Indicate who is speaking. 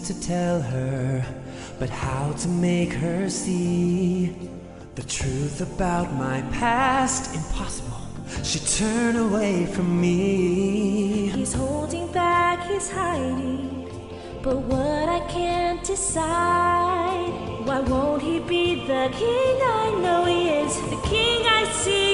Speaker 1: to tell her, but how to make her see the truth about my past? Impossible. She turned away from me.
Speaker 2: He's holding back, he's hiding. But what I can't decide. Why won't he be the king I know he is? The king I see.